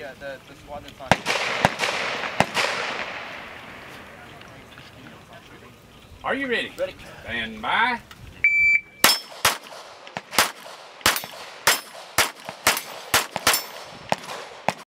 Yeah, the, the squad that's on. Are you ready? Ready. Stand by.